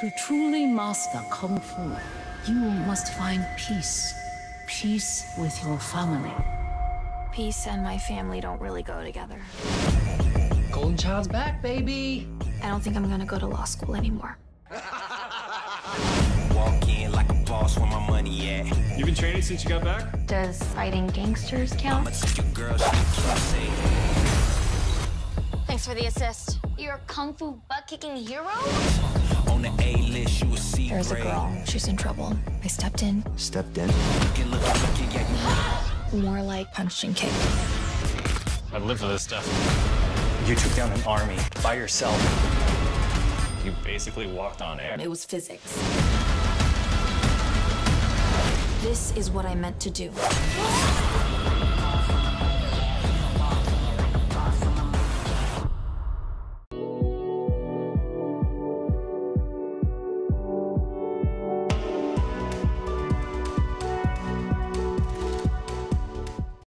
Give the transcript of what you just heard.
To truly master Kung Fu, you must find peace. Peace with your family. Peace and my family don't really go together. Golden Child's back, baby. I don't think I'm gonna go to law school anymore. Walk in like a boss where my money at. You've been training since you got back? Does fighting gangsters count? I'ma take your girl, she. Thanks for the assist. You're a kung fu butt-kicking hero? You a C a girl. She's in trouble. I stepped in. Stepped in. More like punch and kick. I've lived for this stuff. You took down an army by yourself. You basically walked on air. It was physics. This is what I meant to do.